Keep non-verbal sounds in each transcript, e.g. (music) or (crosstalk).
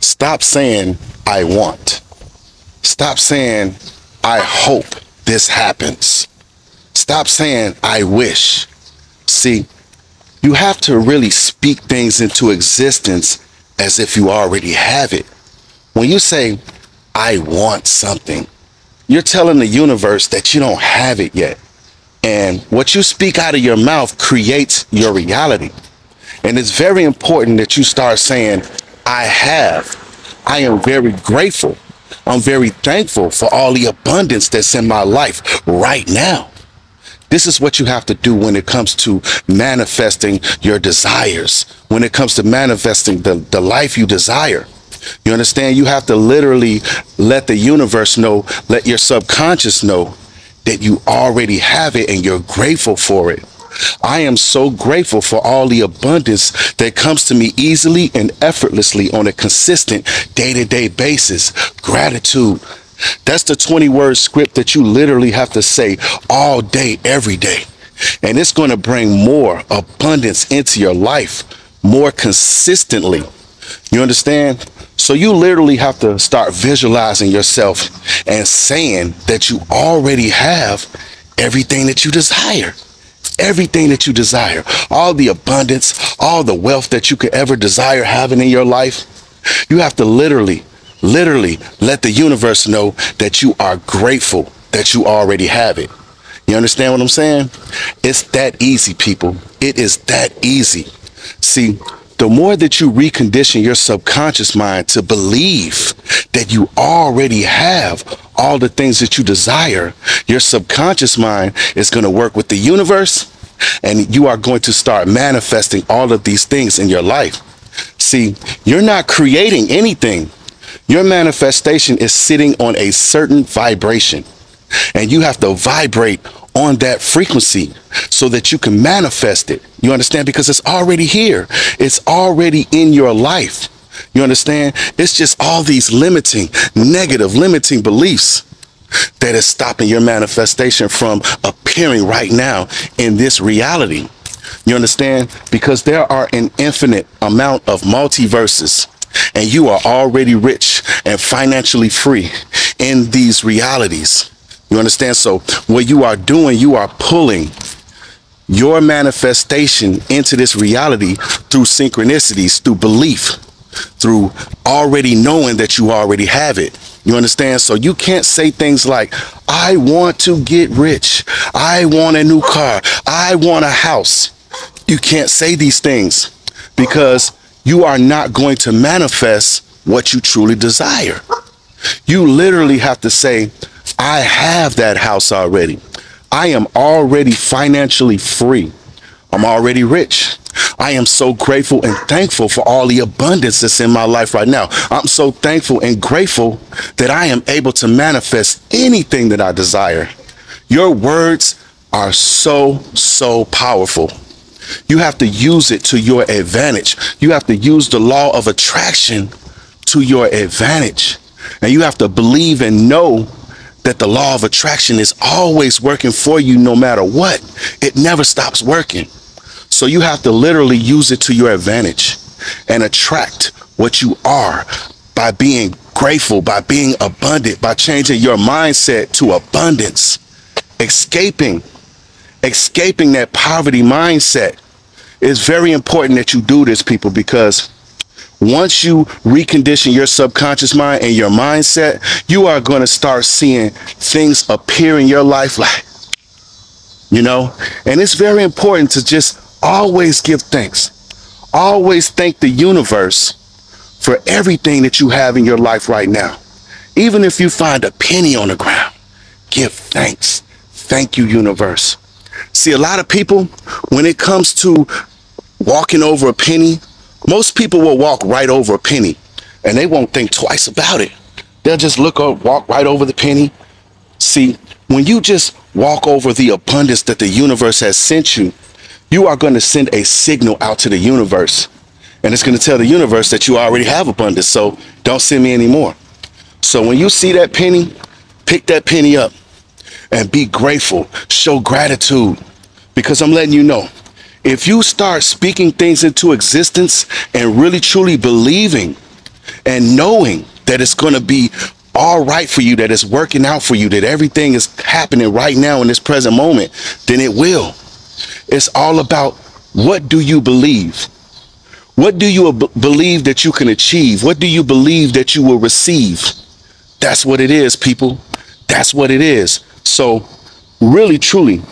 Stop saying, I want. Stop saying, I hope this happens. Stop saying, I wish. See, you have to really speak things into existence as if you already have it. When you say, I want something, you're telling the universe that you don't have it yet. And what you speak out of your mouth creates your reality. And it's very important that you start saying, I have. I am very grateful. I'm very thankful for all the abundance that's in my life right now. This is what you have to do when it comes to manifesting your desires, when it comes to manifesting the, the life you desire. You understand? You have to literally let the universe know, let your subconscious know that you already have it and you're grateful for it. I am so grateful for all the abundance that comes to me easily and effortlessly on a consistent day to day basis. Gratitude. That's the 20 word script that you literally have to say all day, every day. And it's going to bring more abundance into your life more consistently. You understand? So you literally have to start visualizing yourself and saying that you already have everything that you desire everything that you desire, all the abundance, all the wealth that you could ever desire having in your life, you have to literally, literally let the universe know that you are grateful that you already have it. You understand what I'm saying? It's that easy, people. It is that easy. See, the more that you recondition your subconscious mind to believe that you already have all the things that you desire, your subconscious mind is going to work with the universe and you are going to start manifesting all of these things in your life. See, you're not creating anything. Your manifestation is sitting on a certain vibration and you have to vibrate on that frequency so that you can manifest it. You understand? Because it's already here. It's already in your life. You understand? It's just all these limiting, negative, limiting beliefs that is stopping your manifestation from appearing right now in this reality. You understand? Because there are an infinite amount of multiverses and you are already rich and financially free in these realities. You understand? So what you are doing, you are pulling your manifestation into this reality through synchronicities, through belief, through already knowing that you already have it. You understand? So you can't say things like, I want to get rich. I want a new car. I want a house. You can't say these things because you are not going to manifest what you truly desire. You literally have to say, I have that house already. I am already financially free. I'm already rich. I am so grateful and thankful for all the abundance that's in my life right now. I'm so thankful and grateful that I am able to manifest anything that I desire. Your words are so, so powerful. You have to use it to your advantage. You have to use the law of attraction to your advantage. And you have to believe and know that the law of attraction is always working for you no matter what. It never stops working. So you have to literally use it to your advantage and attract what you are by being grateful, by being abundant, by changing your mindset to abundance, escaping, escaping that poverty mindset. It's very important that you do this, people, because once you recondition your subconscious mind and your mindset, you are going to start seeing things appear in your life like, you know, and it's very important to just Always give thanks. Always thank the universe for everything that you have in your life right now. Even if you find a penny on the ground, give thanks. Thank you, universe. See, a lot of people, when it comes to walking over a penny, most people will walk right over a penny and they won't think twice about it. They'll just look up, walk right over the penny. See, when you just walk over the abundance that the universe has sent you, you are going to send a signal out to the universe. And it's going to tell the universe that you already have abundance. So don't send me anymore. So when you see that penny, pick that penny up and be grateful. Show gratitude. Because I'm letting you know, if you start speaking things into existence and really truly believing and knowing that it's going to be all right for you, that it's working out for you, that everything is happening right now in this present moment, then it will. It's all about what do you believe? What do you believe that you can achieve? What do you believe that you will receive? That's what it is, people. That's what it is. So, really, truly,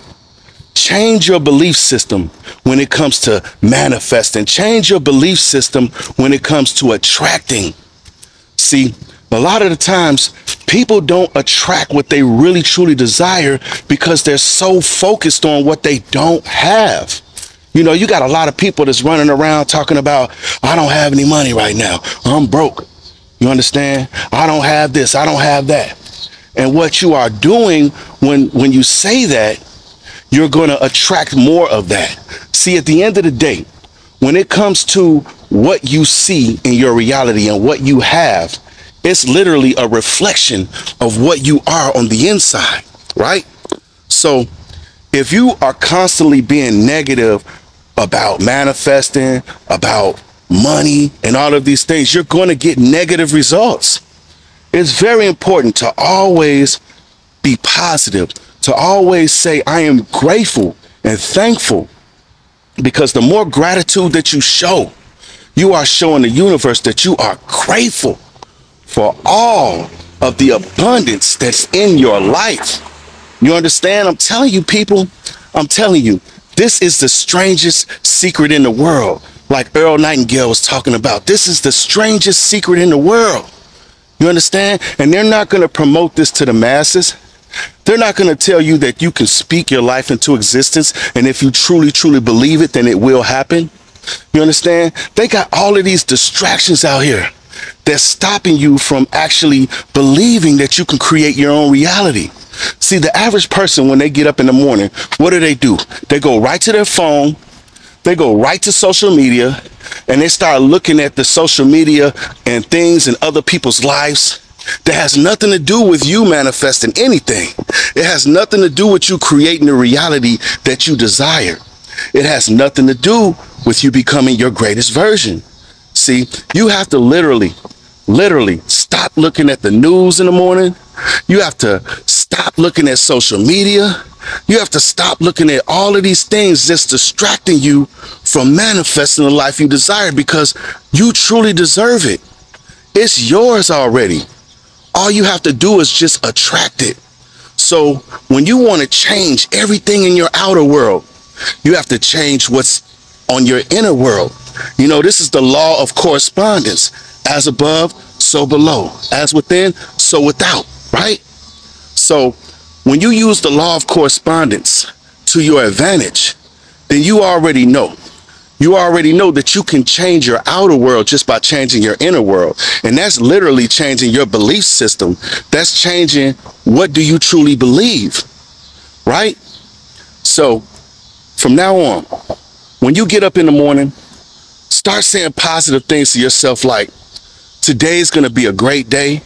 change your belief system when it comes to manifesting. Change your belief system when it comes to attracting. See, a lot of the times people don't attract what they really truly desire because they're so focused on what they don't have. You know, you got a lot of people that's running around talking about, I don't have any money right now. I'm broke. You understand? I don't have this. I don't have that. And what you are doing when when you say that, you're going to attract more of that. See, at the end of the day, when it comes to what you see in your reality and what you have, it's literally a reflection of what you are on the inside, right? So if you are constantly being negative about manifesting, about money, and all of these things, you're going to get negative results. It's very important to always be positive, to always say, I am grateful and thankful because the more gratitude that you show, you are showing the universe that you are grateful for all of the abundance that's in your life. You understand? I'm telling you, people, I'm telling you, this is the strangest secret in the world. Like Earl Nightingale was talking about, this is the strangest secret in the world. You understand? And they're not going to promote this to the masses. They're not going to tell you that you can speak your life into existence. And if you truly, truly believe it, then it will happen. You understand? They got all of these distractions out here that's stopping you from actually believing that you can create your own reality. See, the average person, when they get up in the morning, what do they do? They go right to their phone, they go right to social media, and they start looking at the social media and things in other people's lives that has nothing to do with you manifesting anything. It has nothing to do with you creating the reality that you desire. It has nothing to do with you becoming your greatest version. See, you have to literally, literally stop looking at the news in the morning. You have to stop looking at social media. You have to stop looking at all of these things that's distracting you from manifesting the life you desire because you truly deserve it. It's yours already. All you have to do is just attract it. So when you want to change everything in your outer world, you have to change what's on your inner world. You know, this is the law of correspondence. As above, so below. As within, so without, right? So when you use the law of correspondence to your advantage, then you already know. You already know that you can change your outer world just by changing your inner world. And that's literally changing your belief system. That's changing what do you truly believe, right? So from now on, when you get up in the morning, start saying positive things to yourself like, today's going to be a great day.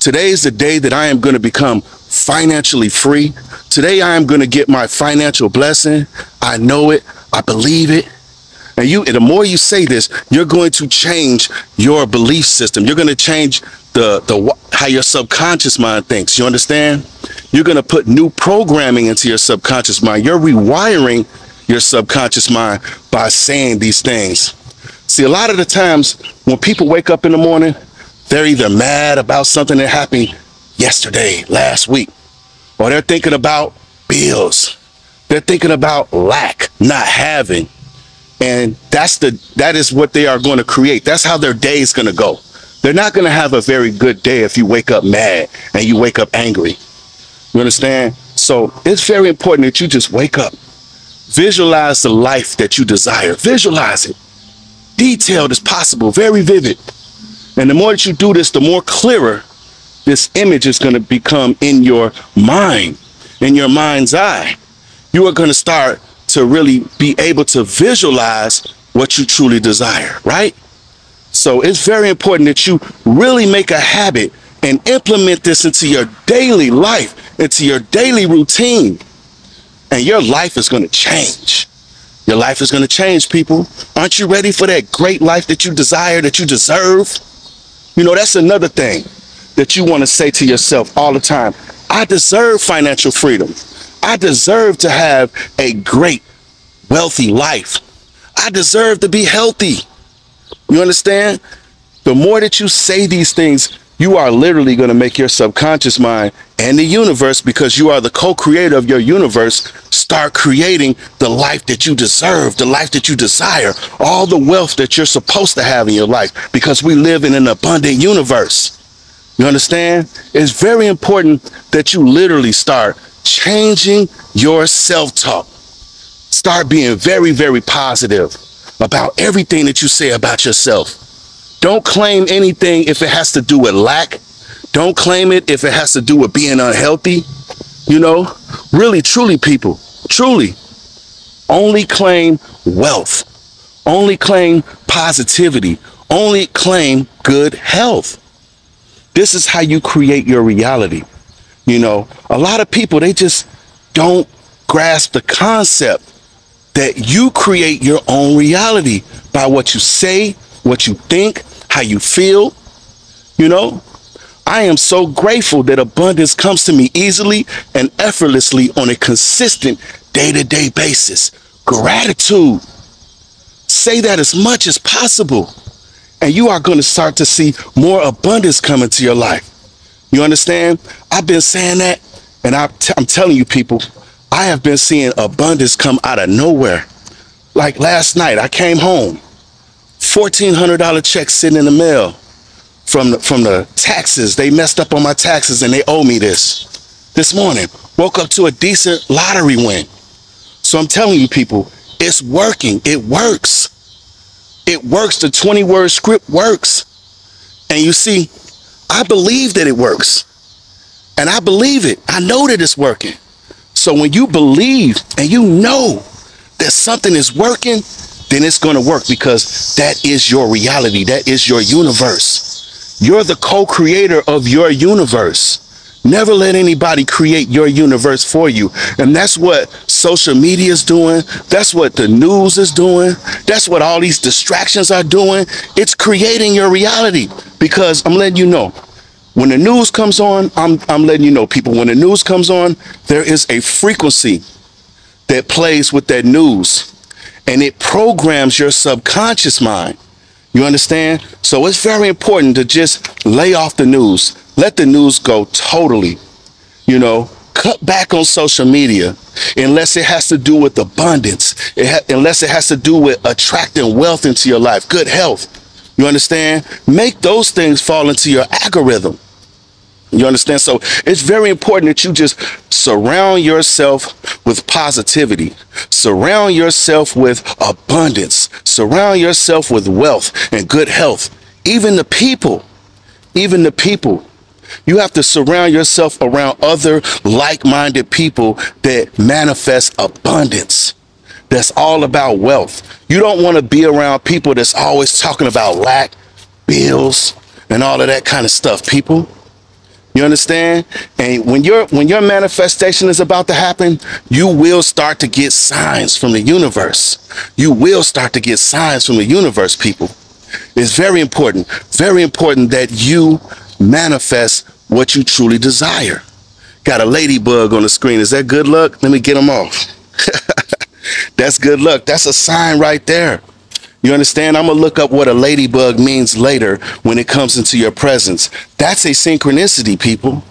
Today is the day that I am going to become financially free. Today I am going to get my financial blessing. I know it. I believe it. And you, the more you say this, you're going to change your belief system. You're going to change the, the, how your subconscious mind thinks. You understand? You're going to put new programming into your subconscious mind. You're rewiring your subconscious mind by saying these things. See, a lot of the times when people wake up in the morning, they're either mad about something that happened yesterday, last week, or they're thinking about bills. They're thinking about lack, not having. And that's the that is what they are going to create. That's how their day is going to go. They're not going to have a very good day if you wake up mad and you wake up angry. You understand? So it's very important that you just wake up. Visualize the life that you desire. Visualize it detailed as possible, very vivid. And the more that you do this, the more clearer this image is going to become in your mind, in your mind's eye. You are going to start to really be able to visualize what you truly desire, right? So it's very important that you really make a habit and implement this into your daily life, into your daily routine, and your life is going to change. Your life is going to change, people. Aren't you ready for that great life that you desire, that you deserve? You know, that's another thing that you want to say to yourself all the time. I deserve financial freedom. I deserve to have a great, wealthy life. I deserve to be healthy. You understand? The more that you say these things, you are literally going to make your subconscious mind and the universe, because you are the co creator of your universe, start creating the life that you deserve, the life that you desire, all the wealth that you're supposed to have in your life, because we live in an abundant universe. You understand? It's very important that you literally start changing your self talk. Start being very, very positive about everything that you say about yourself. Don't claim anything if it has to do with lack. Don't claim it if it has to do with being unhealthy. You know, really, truly, people, truly, only claim wealth, only claim positivity, only claim good health. This is how you create your reality. You know, a lot of people, they just don't grasp the concept that you create your own reality by what you say, what you think, how you feel. You know, I am so grateful that abundance comes to me easily and effortlessly on a consistent day to day basis. Gratitude. Say that as much as possible, and you are going to start to see more abundance come into your life. You understand? I've been saying that, and i t- I'm telling you, people, I have been seeing abundance come out of nowhere. Like last night, I came home, $1,400 check sitting in the mail from the, from the taxes. They messed up on my taxes and they owe me this. This morning, woke up to a decent lottery win. So I'm telling you, people, it's working. It works. It works. The 20 word script works. And you see, I believe that it works. And I believe it. I know that it's working. So when you believe and you know that something is working, then it's going to work because that is your reality. That is your universe. You're the co-creator of your universe. Never let anybody create your universe for you. And that's what social media is doing. That's what the news is doing. That's what all these distractions are doing. It's creating your reality because I'm letting you know when the news comes on, I'm, I'm letting you know, people, when the news comes on, there is a frequency that plays with that news and it programs your subconscious mind. You understand? So it's very important to just lay off the news. Let the news go totally. You know, cut back on social media unless it has to do with abundance, it unless it has to do with attracting wealth into your life, good health. You understand? Make those things fall into your algorithm. You understand? So it's very important that you just surround yourself with positivity. Surround yourself with abundance. Surround yourself with wealth and good health. Even the people, even the people. You have to surround yourself around other like-minded people that manifest abundance. That's all about wealth. You don't want to be around people that's always talking about lack, bills, and all of that kind of stuff, people. You understand? And when your when your manifestation is about to happen, you will start to get signs from the universe. You will start to get signs from the universe, people. It's very important, very important that you manifest what you truly desire. Got a ladybug on the screen. Is that good luck? Let me get them off. (laughs) That's good luck. That's a sign right there. You understand? I'm going to look up what a ladybug means later when it comes into your presence. That's a synchronicity, people.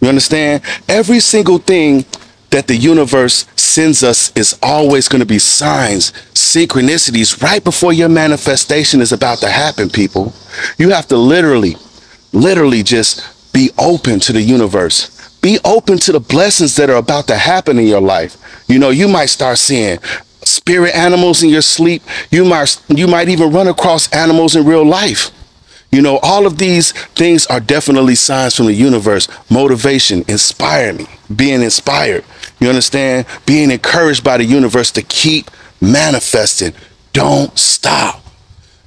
You understand? Every single thing that the universe sends us is always going to be signs, synchronicities right before your manifestation is about to happen, people. You have to literally, literally just be open to the universe. Be open to the blessings that are about to happen in your life. You know, you might start seeing spirit animals in your sleep. You might you might even run across animals in real life. You know, all of these things are definitely signs from the universe. Motivation, inspire me, being inspired. You understand? Being encouraged by the universe to keep manifesting. Don't stop.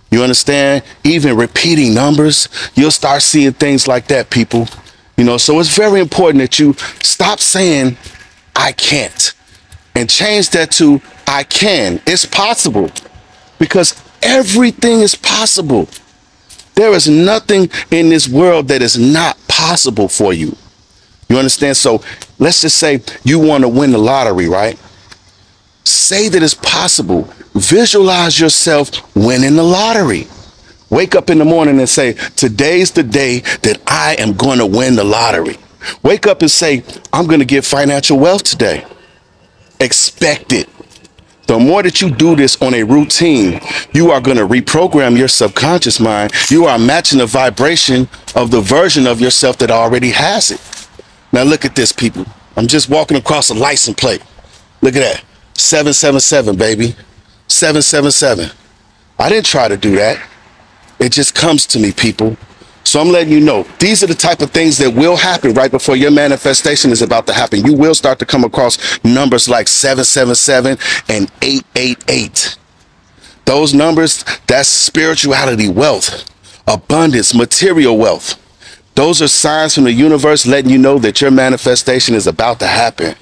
You understand? Even repeating numbers, you'll start seeing things like that, people. You know, so it's very important that you stop saying, I can't, and change that to I can. It's possible because everything is possible. There is nothing in this world that is not possible for you. You understand? So let's just say you want to win the lottery, right? Say that it's possible. Visualize yourself winning the lottery. Wake up in the morning and say, Today's the day that I am going to win the lottery. Wake up and say, I'm going to get financial wealth today. Expect it. The more that you do this on a routine, you are going to reprogram your subconscious mind. You are matching the vibration of the version of yourself that already has it. Now look at this, people. I'm just walking across a license plate. Look at that. 777, baby. 777. I didn't try to do that. It just comes to me, people. So I'm letting you know these are the type of things that will happen right before your manifestation is about to happen. You will start to come across numbers like 777 and 888. Those numbers, that's spirituality, wealth, abundance, material wealth. Those are signs from the universe letting you know that your manifestation is about to happen.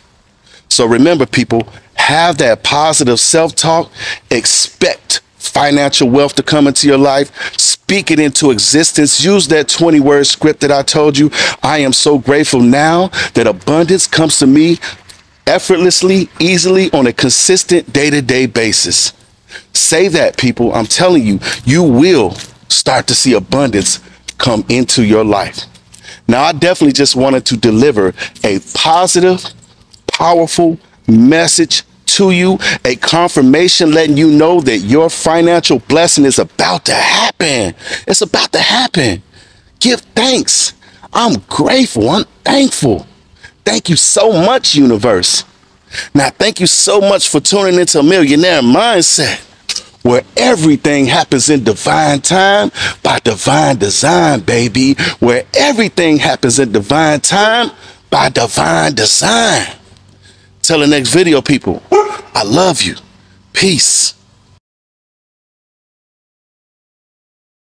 So remember, people, have that positive self talk. Expect financial wealth to come into your life. Speak it into existence. Use that 20 word script that I told you. I am so grateful now that abundance comes to me effortlessly, easily on a consistent day to day basis. Say that, people. I'm telling you, you will start to see abundance come into your life. Now, I definitely just wanted to deliver a positive, powerful message to you, a confirmation letting you know that your financial blessing is about to happen. It's about to happen. Give thanks. I'm grateful. I'm thankful. Thank you so much, universe. Now, thank you so much for tuning into millionaire mindset where everything happens in divine time by divine design, baby. Where everything happens in divine time by divine design. Till the next video, people. I love you. Peace.